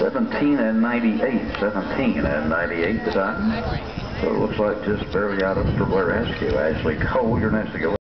17 and 98. 17 and 98 time. So it looks like just barely out of the Blair Askew. Ashley Cole, you're next to go.